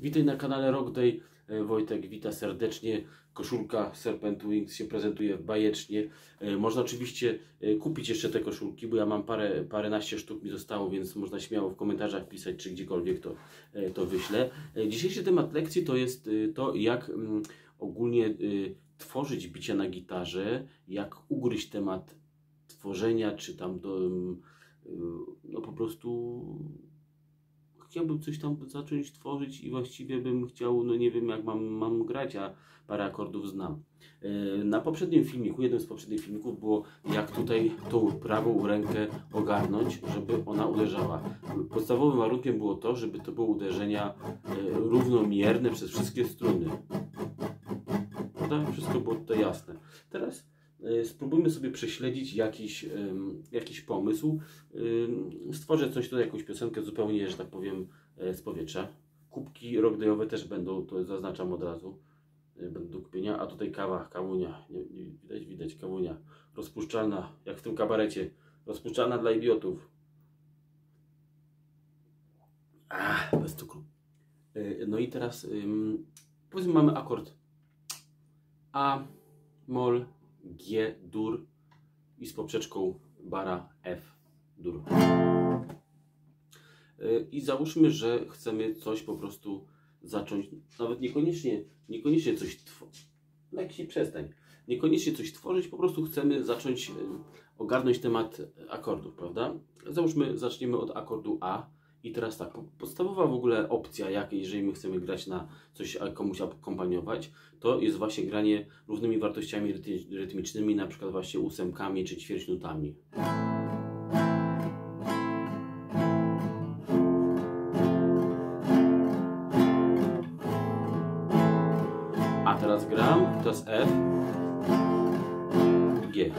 Witaj na kanale Rock Day. E, Wojtek wita serdecznie. Koszulka Serpent Wings się prezentuje bajecznie. E, Można oczywiście e, kupić jeszcze te koszulki, bo ja mam parę, paręnaście sztuk mi zostało, więc można śmiało w komentarzach pisać, czy gdziekolwiek to, to wyślę. Dzisiejszy temat lekcji to jest to, jak mm, ogólnie tworzyć bicie na gitarze, jak ugryźć temat tworzenia, czy tam do, mm, no po prostu chciałbym coś tam zacząć tworzyć i właściwie bym chciał, no nie wiem jak mam, mam grać, a parę akordów znam. E, Na poprzednim filmiku, jednym z poprzednich filmików było jak tutaj tą prawą rękę ogarnąć, żeby ona uderzała. Podstawowym warunkiem było to, żeby to były uderzenia e, równomierne przez wszystkie struny. Prawda? Wszystko było tutaj jasne. Teraz spróbujmy sobie prześledzić jakiś, jakiś pomysł. Stworzę coś tutaj, jakąś piosenkę zupełnie, że tak powiem, e, z powietrza. Kubki rockdayowe też będą, to zaznaczam od razu. e, Będą do kupienia. A tutaj kawa, kawunia. Nie, nie, widać, widać kawunia. Rozpuszczalna, jak w tym kabarecie. Rozpuszczalna dla idiotów. Ach, bez cukru. E, No i teraz powiedzmy mamy akord A, mol, G, dur i z poprzeczką bara F, dur. Y, I załóżmy, że chcemy coś po prostu zacząć, nawet niekoniecznie, niekoniecznie coś tworzyć. Leksi przestań. Niekoniecznie coś tworzyć, po prostu chcemy zacząć y, ogarnąć temat akordów, prawda? Załóżmy, zaczniemy od akordu A. I teraz tak, po- podstawowa w ogóle opcja, jak jeżeli my chcemy grać na coś, komuś akompaniować, to jest właśnie granie równymi wartościami rytmi- rytmicznymi, na przykład właśnie ósemkami czy ćwierćnutami. A teraz gram, jest F, G.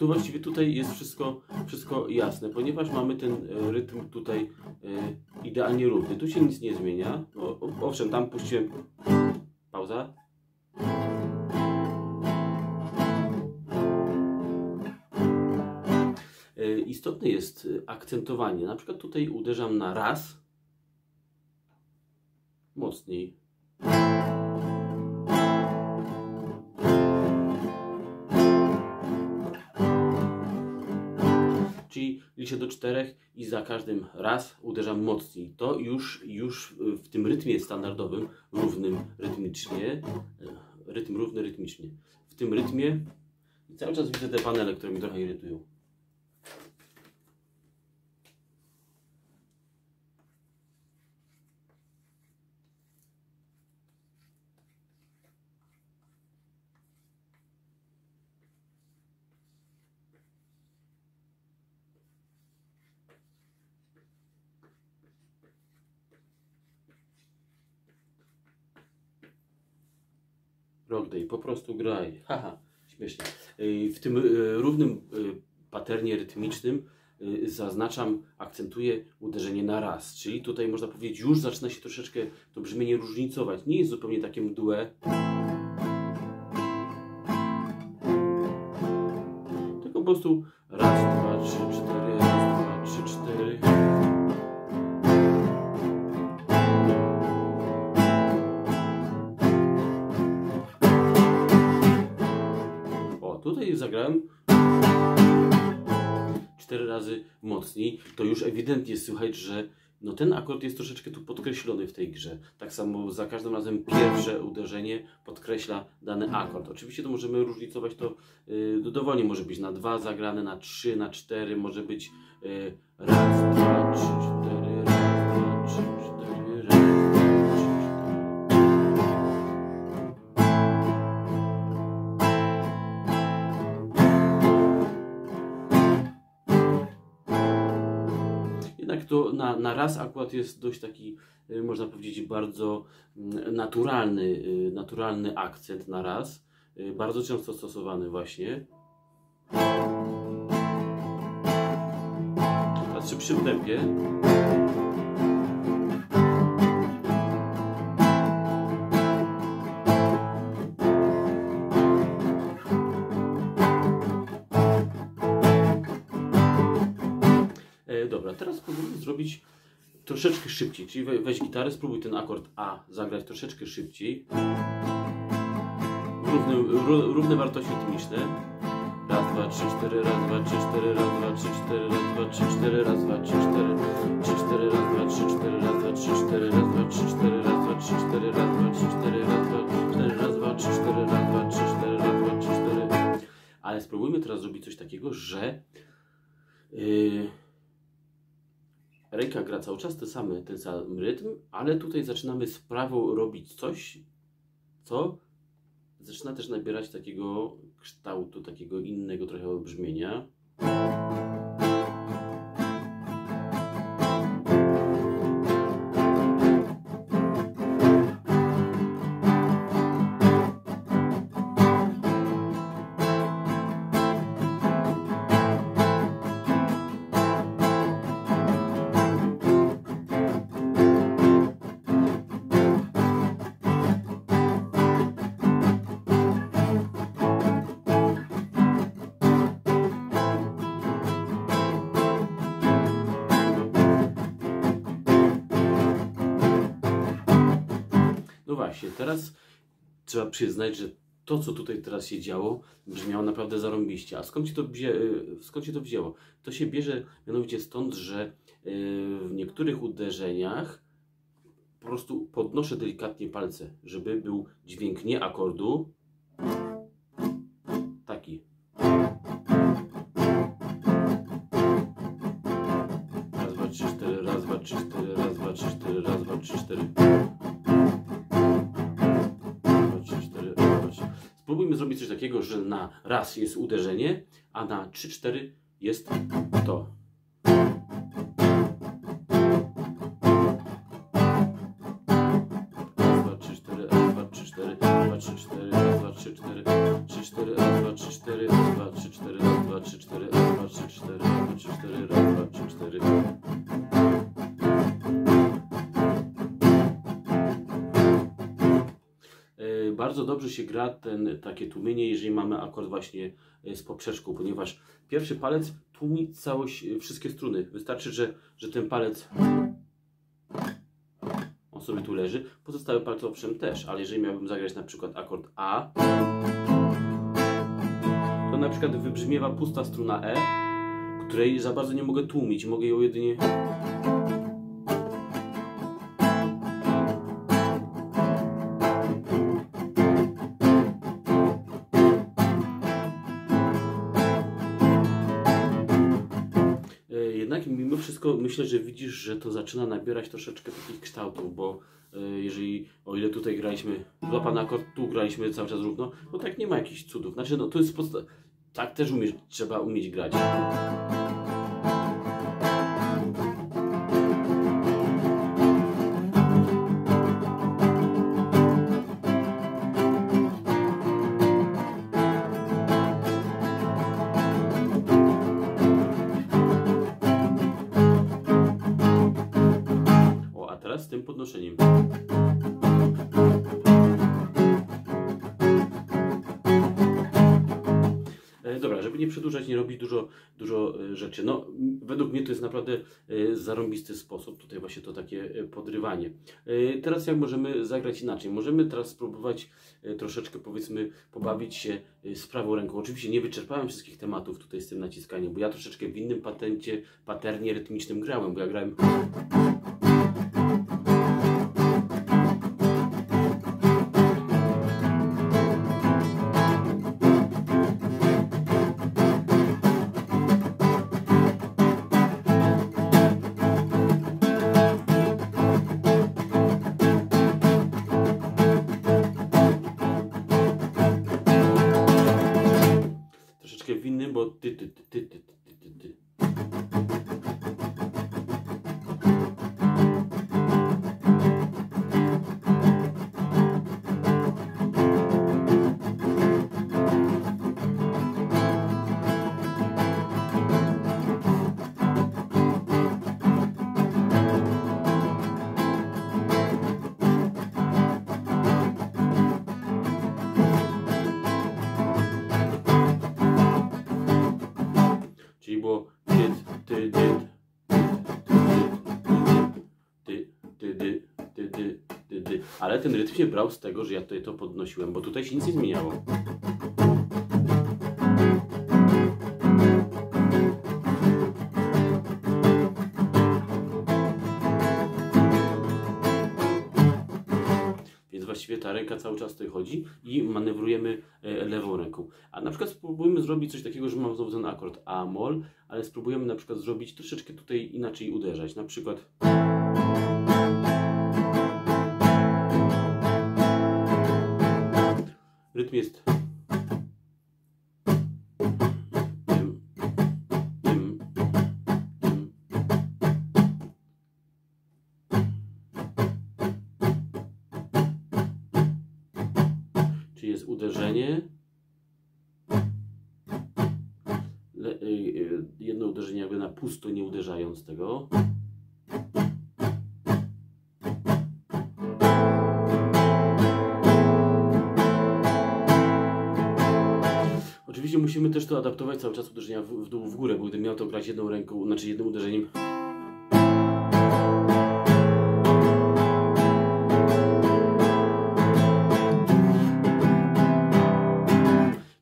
tu właściwie tutaj jest wszystko, wszystko jasne, ponieważ mamy ten e, rytm tutaj e, idealnie równy. Tu się nic nie zmienia. O, owszem, tam puściłem pauza. E, Istotne jest akcentowanie. Na przykład tutaj uderzam na raz mocniej. Czyli liczę do czterech i za każdym raz uderzam mocniej. To już, już w tym rytmie standardowym, równym rytmicznie, e, rytm równy rytmicznie. W tym rytmie cały czas widzę te panele, które mnie trochę irytują. Rockday, po prostu graj. Haha, śmiesznie. Yy, W tym yy, równym yy, paternie rytmicznym zaznaczam, akcentuję uderzenie na raz. Czyli tutaj można powiedzieć, już zaczyna się troszeczkę to brzmienie różnicować. Nie jest zupełnie takie mdłe. Tylko po prostu raz, dwa, trzy, cztery, raz, dwa, trzy, cztery. Zagrałem cztery razy mocniej. To już ewidentnie słychać, że no ten akord jest troszeczkę tu podkreślony w tej grze. Tak samo za każdym razem pierwsze uderzenie podkreśla dany akord. Oczywiście to możemy różnicować to yy, dowolnie. Może być na dwa zagrane, na trzy, na cztery, może być yy, raz, dwa, trzy, to na, na raz akurat jest dość taki, y, można powiedzieć, bardzo mm, naturalny, y, naturalny akcent na raz. Y, Bardzo często stosowany właśnie. Teraz szybszym tempie. Dobra, teraz spróbujmy zrobić troszeczkę szybciej, czyli we, weź gitarę, spróbuj ten akord A zagrać troszeczkę szybciej. Równe, ró, równe wartości rytmiczne. Raz, dwa, trzy, cztery, raz, dwa, trzy, cztery, raz, dwa, trzy, cztery, raz, dwa, trzy, cztery, raz, dwa, trzy, cztery, trzy, cztery, raz, dwa, trzy, cztery, raz, dwa, trzy, cztery, raz, dwa, trzy, cztery, raz, dwa, trzy, cztery, raz, dwa, trzy, cztery, raz, dwa, cztery, raz, dwa, trzy, cztery, raz, dwa, trzy, cztery, raz, dwa, trzy, cztery. Ale spróbujmy teraz zrobić coś takiego, że yy, ręka gra cały czas ten sam, ten sam rytm, ale tutaj zaczynamy z prawą robić coś, co zaczyna też nabierać takiego kształtu, takiego innego trochę brzmienia. Teraz trzeba przyznać, że to, co tutaj teraz się działo, brzmiało naprawdę zarąbiście. A skąd się to, wzię, y, skąd się to wzięło? To się bierze mianowicie stąd, że y, w niektórych uderzeniach po prostu podnoszę delikatnie palce, żeby był dźwięk nie akordu, że na raz jest uderzenie, a na 3-4 jest to. Raz, dwa, trzy, cztery, raz, dwa, trzy, cztery, dwa, trzy, cztery, raz, dwa, trzy, cztery, trzy, cztery, raz, dwa, trzy, cztery, raz, dwa, trzy, cztery, raz, dwa, trzy, cztery, raz, dwa, trzy, cztery, raz, dwa, trzy, cztery, raz, dwa, trzy, Bardzo dobrze się gra ten, takie tłumienie, jeżeli mamy akord właśnie e, z poprzeczką, ponieważ pierwszy palec tłumi całość, e, wszystkie struny. Wystarczy, że, że ten palec on sobie tu leży, pozostałe palce owszem też, ale jeżeli miałbym zagrać na przykład akord A, to na przykład wybrzmiewa pusta struna E, której za bardzo nie mogę tłumić, mogę ją jedynie wszystko myślę, że widzisz, że to zaczyna nabierać troszeczkę takich kształtów, bo e, jeżeli, o ile tutaj graliśmy złapany akord, tu graliśmy cały czas równo, no tak nie ma jakichś cudów. Znaczy, no to jest podsta- tak też umiesz, trzeba umieć grać. Dobra, żeby nie przedłużać, nie robić dużo, dużo e, rzeczy. No, według mnie to jest naprawdę e, zarąbisty sposób, tutaj właśnie to takie e, podrywanie. Teraz jak możemy zagrać inaczej? Możemy teraz spróbować troszeczkę powiedzmy pobawić się z prawą ręką. Oczywiście nie wyczerpałem wszystkich tematów tutaj z tym naciskaniem, bo ja troszeczkę w innym patencie, paternie rytmicznym grałem, bo ja grałem にぼってってってってって się brał z tego, że ja tutaj to podnosiłem, bo tutaj się nic nie zmieniało. Więc właściwie ta ręka cały czas tutaj chodzi i manewrujemy e, lewą ręką. A na przykład spróbujmy zrobić coś takiego, że mam znowu ten akord A-moll, ale spróbujemy na przykład zrobić troszeczkę tutaj inaczej uderzać. Na przykład. Rytm jest. Czyli jest uderzenie. Y, y, jedno uderzenie jakby na pusto, nie uderzając tego. Też to adaptować cały czas uderzenia w, w dół, w górę, bo gdybym miał to grać jedną ręką, znaczy jednym uderzeniem.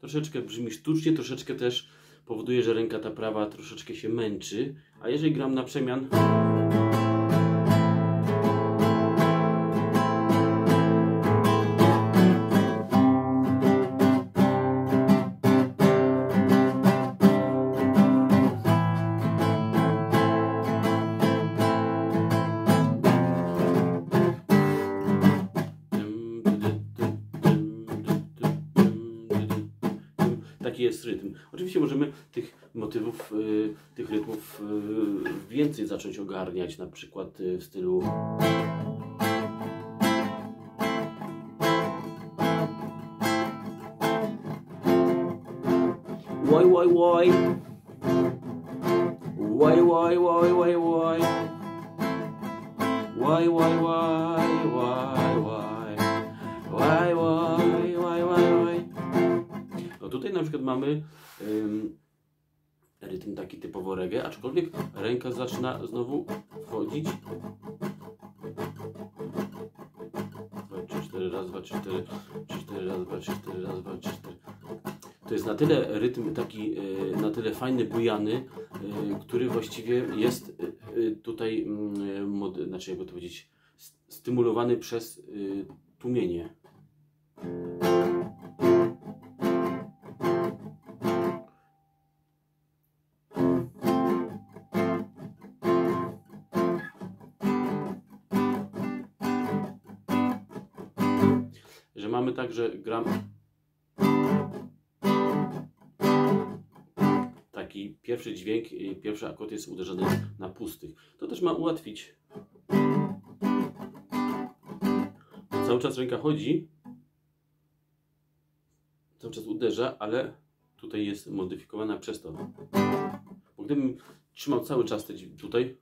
Troszeczkę brzmi sztucznie, troszeczkę też powoduje, że ręka ta prawa troszeczkę się męczy, a jeżeli gram na przemian. Taki jest rytm. Oczywiście możemy tych motywów, y, tych rytmów y, więcej zacząć ogarniać, na przykład y, w stylu. Why, why, why? Why, why, why, na przykład mamy ym, rytm taki typowo reggae, aczkolwiek ręka zaczyna znowu wchodzić. Dwa, trzy, cztery, raz, dwa, trzy, cztery, trzy, cztery, raz, dwa, trzy, cztery, raz, dwa, trzy, cztery. To jest na tyle rytm taki, y, na tyle fajny, bujany, y, który właściwie jest y, y, tutaj, mm, mod, znaczy jakby to powiedzieć, stymulowany przez tłumienie. Że mamy tak, że gram taki pierwszy dźwięk, pierwszy akord jest uderzony na pustych. To też ma ułatwić. Cały czas ręka chodzi, cały czas uderza, ale tutaj jest modyfikowana przez to. Bo gdybym trzymał cały czas tutaj,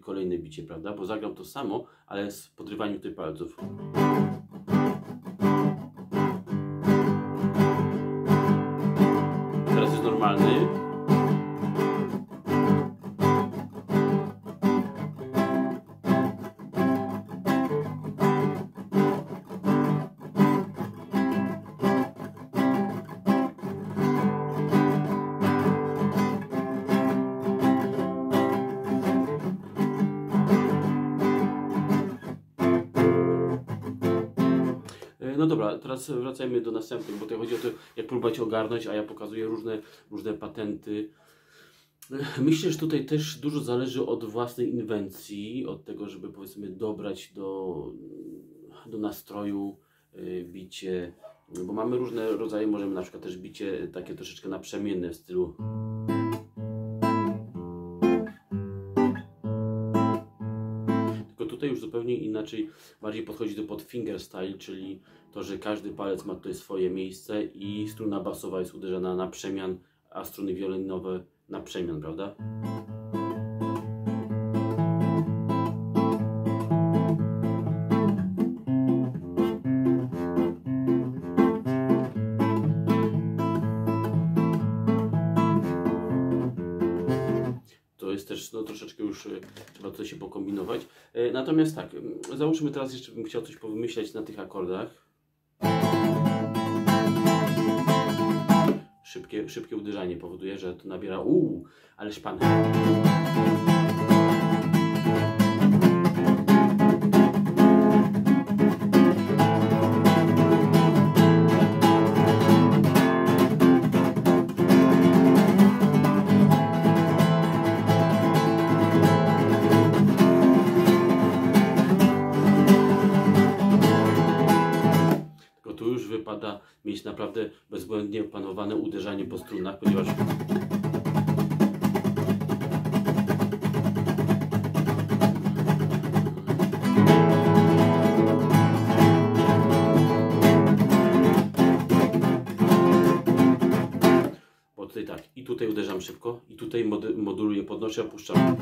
kolejne, bicie, prawda? Bo zagram to samo, ale z podrywaniem tych palców. Teraz jest normalny. Teraz wracajmy do następnych, bo tutaj chodzi o to, jak próbować ogarnąć, a ja pokazuję różne, różne patenty. Myślę, że tutaj też dużo zależy od własnej inwencji, od tego, żeby powiedzmy dobrać do, do nastroju e, bicie, bo mamy różne rodzaje, możemy na przykład też bicie takie troszeczkę naprzemienne w stylu tutaj już zupełnie inaczej, bardziej podchodzi do pod fingerstyle, czyli to, że każdy palec ma tutaj swoje miejsce i struna basowa jest uderzana na przemian, a struny wiolinowe na przemian, prawda? Też no, troszeczkę już e, trzeba tutaj się pokombinować. E, Natomiast tak, załóżmy teraz jeszcze bym chciał coś powymyśleć na tych akordach. Szybkie, szybkie uderzanie powoduje, że to nabiera uuu, ależ pan. Naprawdę bezbłędnie opanowane uderzanie po strunach, ponieważ Bo tutaj tak, i tutaj uderzam szybko, i tutaj mody- moduluję, podnoszę, opuszczam.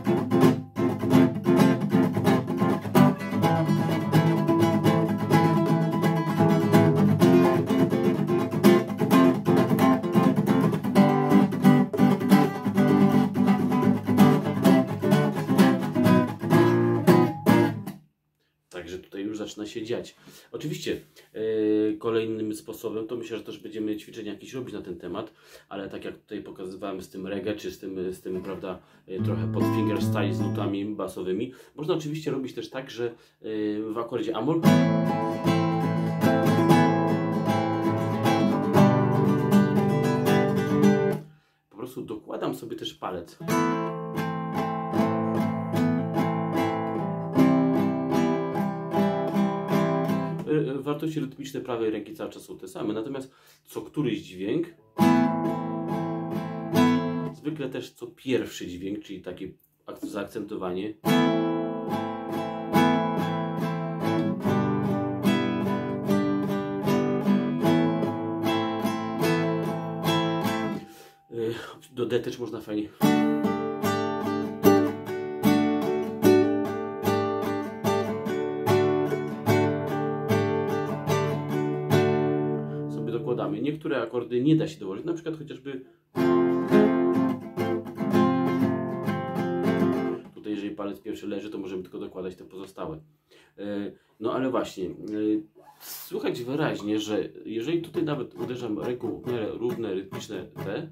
Dziać. Oczywiście e, kolejnym sposobem to myślę, że też będziemy ćwiczenia jakieś robić na ten temat, ale tak jak tutaj pokazywałem z tym reggae, czy z tym, z tym prawda, e, trochę pod fingerstyle z nutami basowymi, można oczywiście robić też tak, że e, w akordzie amol po prostu dokładam sobie też palec. Wartości rytmiczne prawej ręki cały czas są te same, natomiast co któryś dźwięk, zwykle też co pierwszy dźwięk, czyli takie ak- zaakcentowanie, Y, do D też można fajnie. Niektóre akordy nie da się dołożyć, na przykład chociażby tutaj jeżeli palec pierwszy leży, to możemy tylko dokładać te pozostałe. E, No ale właśnie, e, słychać wyraźnie, że jeżeli tutaj nawet uderzam ręką w miarę równe, rytmiczne te,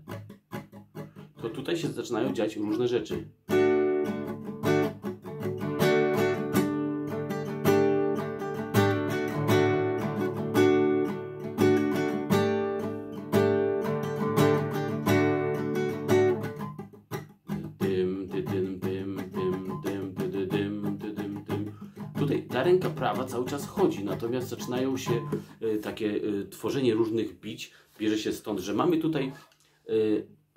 to tutaj się zaczynają dziać różne rzeczy. Ta ręka prawa cały czas chodzi, natomiast zaczynają się e, takie e, tworzenie różnych bić. Bierze się stąd, że mamy tutaj,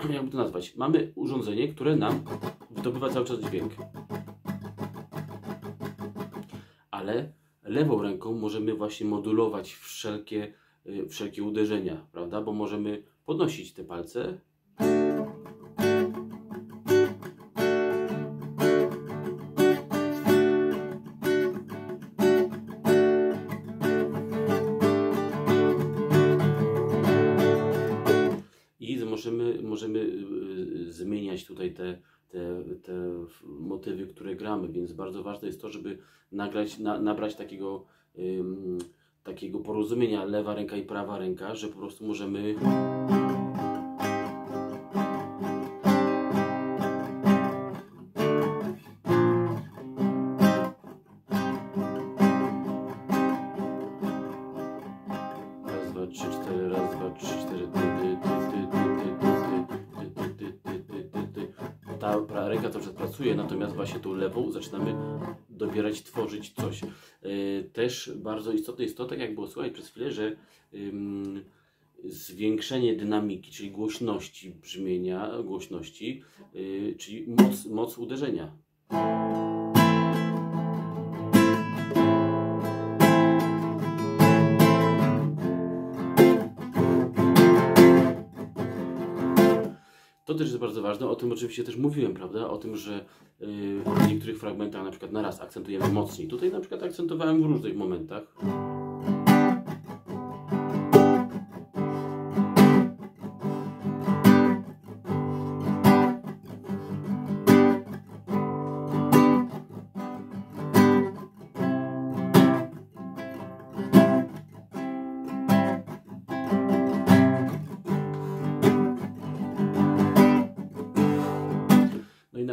e, jakby to nazwać, mamy urządzenie, które nam wydobywa cały czas dźwięk. Ale lewą ręką możemy właśnie modulować wszelkie, wszelkie uderzenia, prawda? Bo możemy podnosić te palce zmieniać tutaj te, te, te motywy, które gramy, więc bardzo ważne jest to, żeby nagrać, na, nabrać takiego, ym, takiego porozumienia. Lewa ręka i prawa ręka, że po prostu możemy pracuje, natomiast właśnie tą lewą zaczynamy dobierać, tworzyć coś. Yy, Też bardzo istotne jest to, tak jak było słychać przez chwilę, że zwiększenie dynamiki, czyli głośności brzmienia, głośności, yy, czyli moc, moc uderzenia. To też jest bardzo ważne, o tym oczywiście też mówiłem, prawda? O tym, że yy, w niektórych fragmentach na przykład na raz akcentujemy mocniej. Tutaj na przykład akcentowałem w różnych momentach.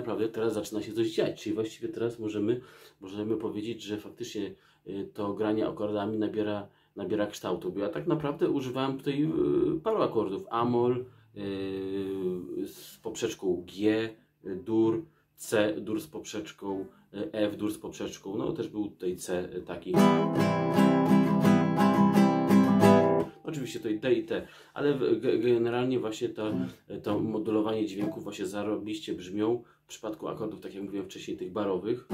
Naprawdę teraz zaczyna się coś dziać, czyli właściwie teraz możemy, możemy powiedzieć, że faktycznie y, to granie akordami nabiera, nabiera kształtu, bo ja tak naprawdę używałem tutaj y, paru akordów, Amol y, z poprzeczką G, dur, C, dur z poprzeczką, F, dur z poprzeczką, no też był tutaj C taki. Oczywiście tutaj D i T, ale generalnie właśnie to, to modulowanie dźwięków właśnie zarobiście brzmią w przypadku akordów, tak jak mówiłem wcześniej, tych barowych.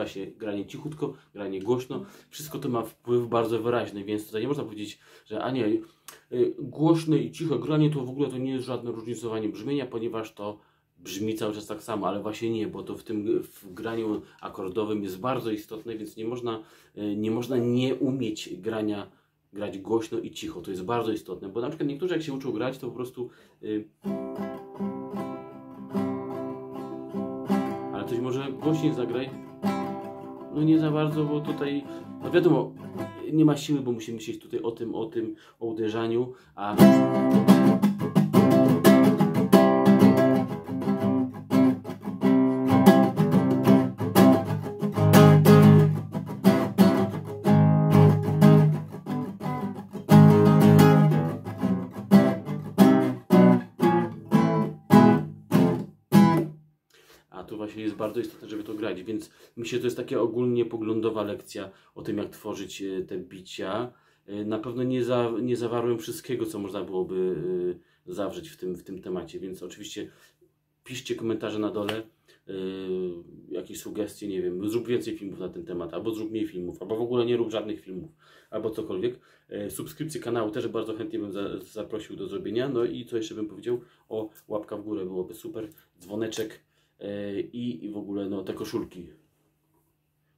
Właśnie granie cichutko, granie głośno, wszystko to ma wpływ bardzo wyraźny, więc tutaj nie można powiedzieć, że a nie, y, głośne i ciche granie to w ogóle to nie jest żadne różnicowanie brzmienia, ponieważ to brzmi cały czas tak samo, ale właśnie nie, bo to w tym w graniu akordowym jest bardzo istotne, więc nie można, y, nie można nie umieć grania, grać głośno i cicho, to jest bardzo istotne, bo na przykład niektórzy jak się uczą grać, to po prostu y, Ale coś może głośniej zagraj. No nie za bardzo, bo tutaj, no wiadomo, nie ma siły, bo musimy myśleć tutaj o tym, o tym, o uderzaniu, a A tu właśnie jest bardzo istotne, żeby to grać, więc myślę, że to jest taka ogólnie poglądowa lekcja o tym, jak tworzyć e, te bicia. E, Na pewno nie, za, nie zawarłem wszystkiego, co można byłoby e, zawrzeć w tym, w tym temacie, więc oczywiście piszcie komentarze na dole, e, jakieś sugestie, nie wiem, zrób więcej filmów na ten temat, albo zrób mniej filmów, albo w ogóle nie rób żadnych filmów, albo cokolwiek. E, Subskrypcję kanału też bardzo chętnie bym za, zaprosił do zrobienia. No i co jeszcze bym powiedział? O, łapka w górę byłoby super, dzwoneczek, i, i w ogóle no, te koszulki.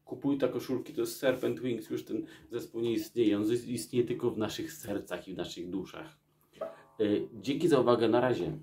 Kupuj te koszulki, to jest Serpent Wings, już ten zespół nie istnieje, on istnieje tylko w naszych sercach i w naszych duszach. E, Dzięki za uwagę, na razie.